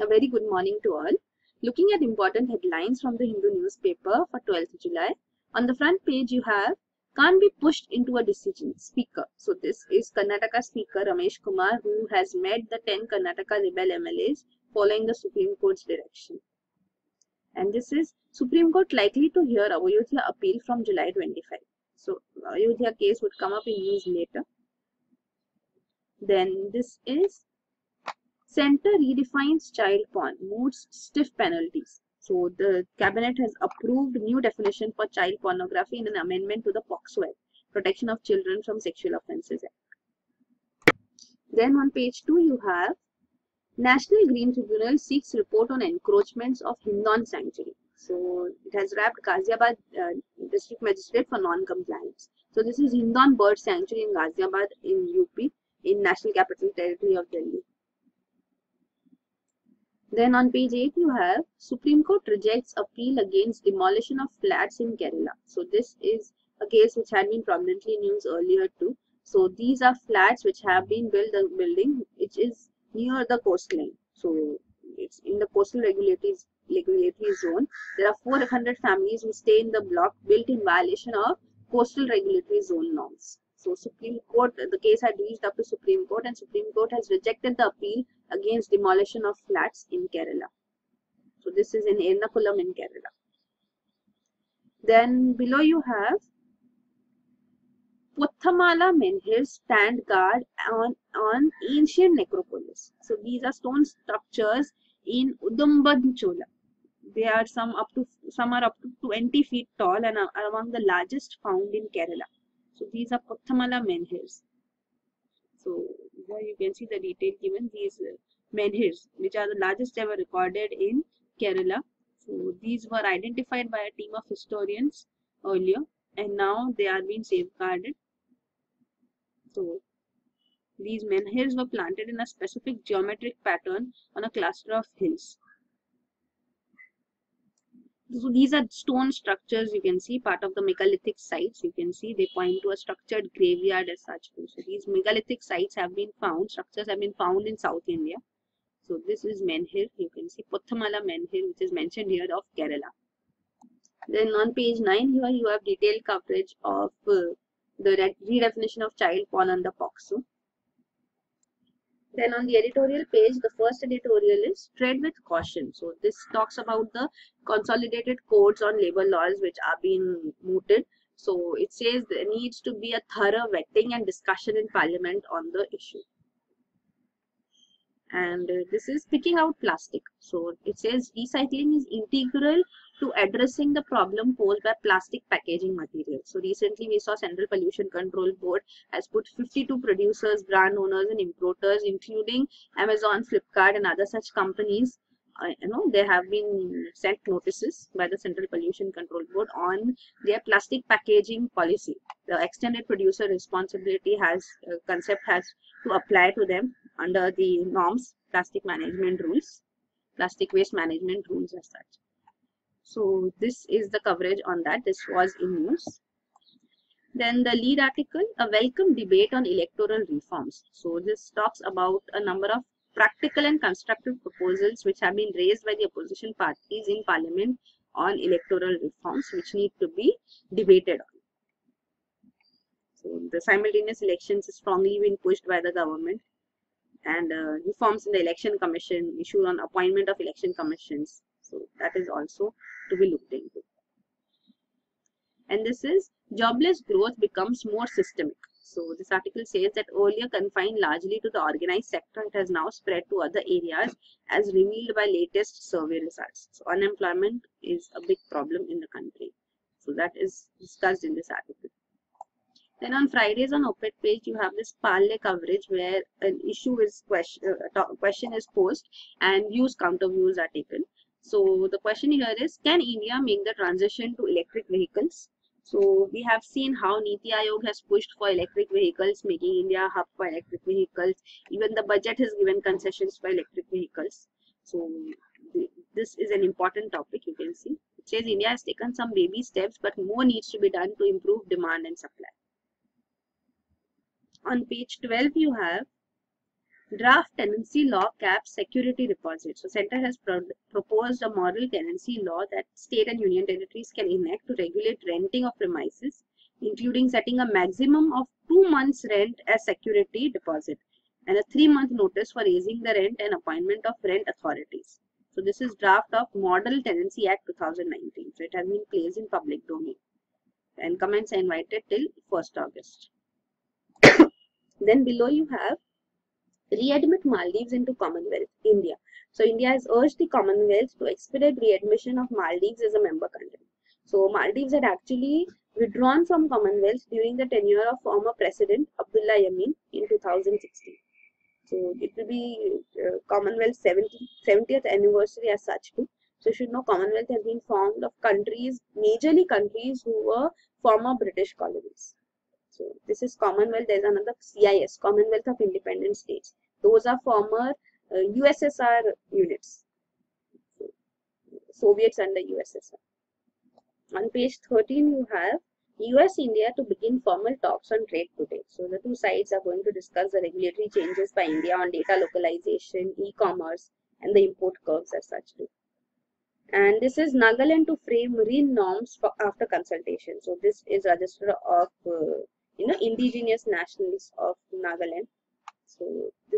A very good morning to all. Looking at important headlines from the Hindu newspaper for 12th July. On the front page you have can't be pushed into a decision speaker. So this is Karnataka Speaker Ramesh Kumar who has met the 10 Karnataka rebel MLAs following the Supreme Court's direction. And this is Supreme Court likely to hear Ayodhya appeal from July 25. So Ayodhya case would come up in news later. Then this is Center redefines child porn, moots stiff penalties. So the cabinet has approved new definition for child pornography in an amendment to the POCSO Act, Protection of Children from Sexual Offences Act. Then on page 2 you have National Green Tribunal seeks report on encroachments of Hindon Sanctuary. So it has wrapped Ghaziabad uh, District Magistrate for non-compliance. So this is Hindon Bird Sanctuary in Ghaziabad in UP in National Capital Territory of Delhi. Then on page 8 you have Supreme Court rejects appeal against demolition of flats in Kerala. So this is a case which had been prominently news earlier too. So these are flats which have been built the building which is near the coastline. So it's in the coastal regulatory, regulatory zone. There are 400 families who stay in the block built in violation of coastal regulatory zone norms. So Supreme Court, the case had reached up to Supreme Court and Supreme Court has rejected the appeal against demolition of flats in Kerala. So this is in Ernakulam in Kerala. Then below you have Pothamala menhirs stand guard on, on ancient necropolis. So these are stone structures in Udumbanchola. They are some up to some are up to 20 feet tall and are among the largest found in Kerala. So these are Pothamala menhirs. So here you can see the detail given. These uh, menhirs, which are the largest ever recorded in Kerala. So these were identified by a team of historians earlier and now they are being safeguarded. So these menhirs were planted in a specific geometric pattern on a cluster of hills so these are stone structures you can see part of the megalithic sites you can see they point to a structured graveyard as such. So these megalithic sites have been found structures have been found in south india. So this is menhir you can see pothamala menhir which is mentioned here of kerala. Then on page 9 here you have detailed coverage of uh, the redefinition of child porn under POCSO then on the editorial page, the first editorial is tread with caution. So this talks about the consolidated codes on labor laws which are being mooted. So it says there needs to be a thorough vetting and discussion in parliament on the issue and uh, this is picking out plastic so it says recycling is integral to addressing the problem posed by plastic packaging material. So recently we saw central pollution control board has put 52 producers brand owners and importers including amazon flipkart and other such companies uh, you know they have been sent notices by the central pollution control board on their plastic packaging policy. The extended producer responsibility has uh, concept has to apply to them under the norms plastic management rules plastic waste management rules as such so this is the coverage on that this was in news then the lead article a welcome debate on electoral reforms so this talks about a number of practical and constructive proposals which have been raised by the opposition parties in parliament on electoral reforms which need to be debated on. So the simultaneous elections is strongly being pushed by the government and uh, reforms in the election commission issue on appointment of election commissions. So that is also to be looked into. And this is jobless growth becomes more systemic. So this article says that earlier confined largely to the organized sector, it has now spread to other areas as revealed by latest survey results. So unemployment is a big problem in the country. So that is discussed in this article. Then on Fridays on op page, you have this parley coverage where an issue is question, uh, question is posed and views counter views are taken. So the question here is, can India make the transition to electric vehicles? So we have seen how Niti Aayog has pushed for electric vehicles, making India a hub for electric vehicles. Even the budget has given concessions for electric vehicles. So this is an important topic you can see. It says India has taken some baby steps, but more needs to be done to improve demand and supply. On page 12, you have Draft tenancy law caps security deposits. So center has pro proposed a model tenancy law that state and union territories can enact to regulate renting of premises, including setting a maximum of two months rent as security deposit and a three month notice for raising the rent and appointment of rent authorities. So this is draft of Model Tenancy Act 2019. So it has been placed in public domain and comments are invited till 1st August. then below you have readmit Maldives into Commonwealth, India. So India has urged the Commonwealth to expedite readmission of Maldives as a member country. So Maldives had actually withdrawn from Commonwealth during the tenure of former President Abdullah Yameen in 2016. So it will be uh, Commonwealth 70, 70th anniversary as such too. So you should know Commonwealth has been formed of countries, majorly countries who were former British colonies. So this is Commonwealth. There is another CIS, Commonwealth of Independent States. Those are former uh, USSR units. So, Soviets under USSR. On page 13 you have US India to begin formal talks on trade today. So the two sides are going to discuss the regulatory changes by India on data localization, e-commerce and the import curves as such too. And this is Nagaland to frame RIIN norms for after consultation. So this is register of uh, you know indigenous nationals of Nagaland.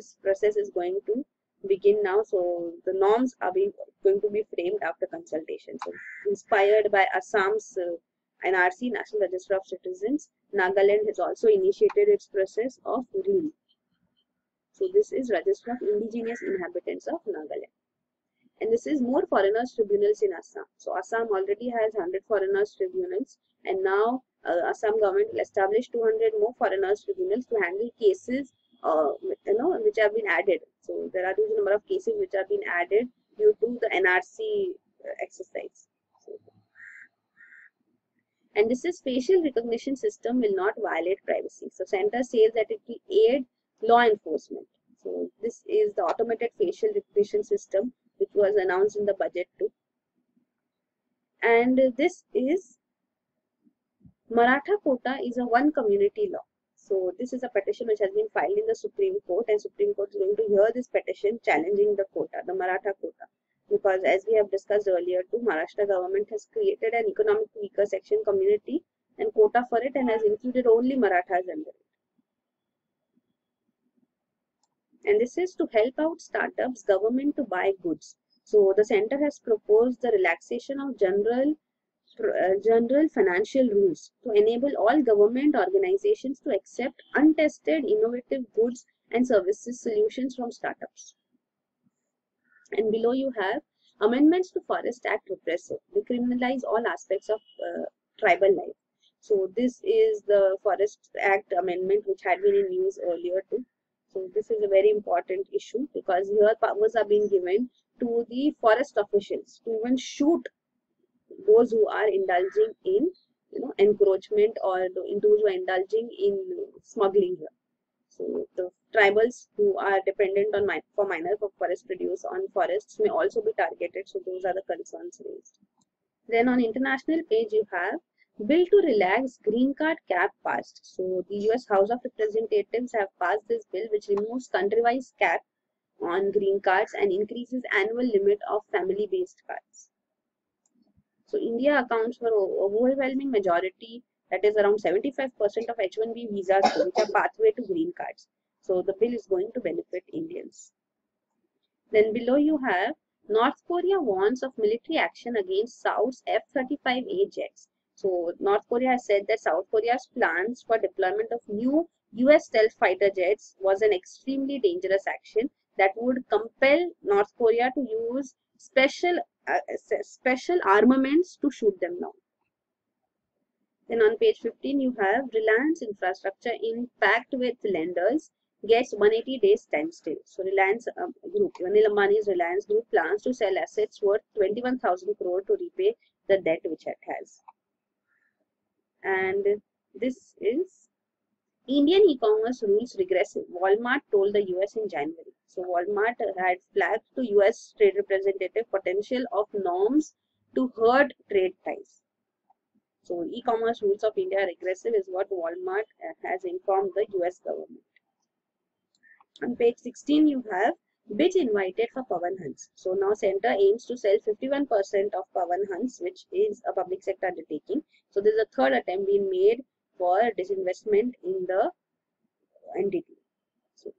This process is going to begin now. So the norms are being going to be framed after consultation. So inspired by Assam's uh, NRC National Register of Citizens, Nagaland has also initiated its process of RIIN. So this is Register of Indigenous Inhabitants of Nagaland. And this is more foreigners tribunals in Assam. So Assam already has 100 foreigners tribunals and now uh, Assam government will establish 200 more foreigners tribunals to handle cases uh, you know which have been added. So there are huge number of cases which have been added due to the NRC uh, exercise. And this is facial recognition system will not violate privacy. So center says that it will aid law enforcement. So this is the automated facial recognition system which was announced in the budget too. And this is Maratha quota is a one community law. So this is a petition which has been filed in the Supreme Court and Supreme Court is going to hear this petition challenging the quota, the Maratha quota. Because as we have discussed earlier too, Maharashtra government has created an economic weaker section community and quota for it and has included only Marathas under it. and this is to help out startups government to buy goods so the center has proposed the relaxation of general general financial rules to enable all government organizations to accept untested innovative goods and services solutions from startups. And below you have amendments to forest act repressive. They criminalize all aspects of uh, tribal life. So this is the forest act amendment which had been in news earlier too. So this is a very important issue because here powers are being given to the forest officials to even shoot those who are indulging in you know encroachment or those who are indulging in smuggling here. So the tribals who are dependent on min for minor for forest produce on forests may also be targeted. So those are the concerns raised. Then on international page you have bill to relax green card cap passed. So the US House of Representatives have passed this bill which removes country-wise cap on green cards and increases annual limit of family-based cards. So India accounts for overwhelming majority that is around 75% of H1B visas which are pathway to green cards. So the bill is going to benefit Indians. Then below you have North Korea warns of military action against South's F-35A jets. So North Korea has said that South Korea's plans for deployment of new US stealth fighter jets was an extremely dangerous action that would compel North Korea to use special special armaments to shoot them down. Then on page 15 you have Reliance Infrastructure in pact with lenders gets 180 days standstill. So Reliance um, Group, Anil Ambani's Reliance Group plans to sell assets worth 21,000 crore to repay the debt which it has and this is Indian e-commerce rules regressive. Walmart told the US in January. So Walmart had flagged to US trade representative potential of norms to hurt trade ties. So e-commerce rules of India are aggressive is what Walmart uh, has informed the US government. On page 16, you have bid invited for Pawan Hans. So now center aims to sell 51% of Pawan Hans, which is a public sector undertaking. So this is a third attempt being made for disinvestment in the entity. So,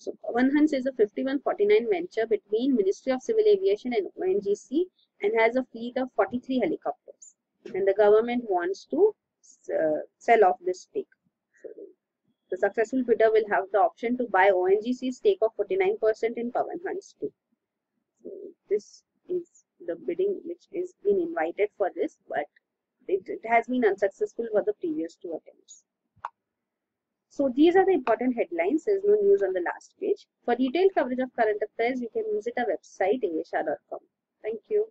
so Pawan Hans is a 5149 venture between Ministry of Civil Aviation and ONGC and has a fleet of 43 helicopters. And the government wants to uh, sell off this stake. So, the successful bidder will have the option to buy ONGC's stake of 49% in Pawan Hans too. So this is the bidding which is been invited for this, but it, it has been unsuccessful for the previous two attempts. So these are the important headlines. There is no news on the last page. For detailed coverage of current affairs, you can visit our website aashah.com. Thank you.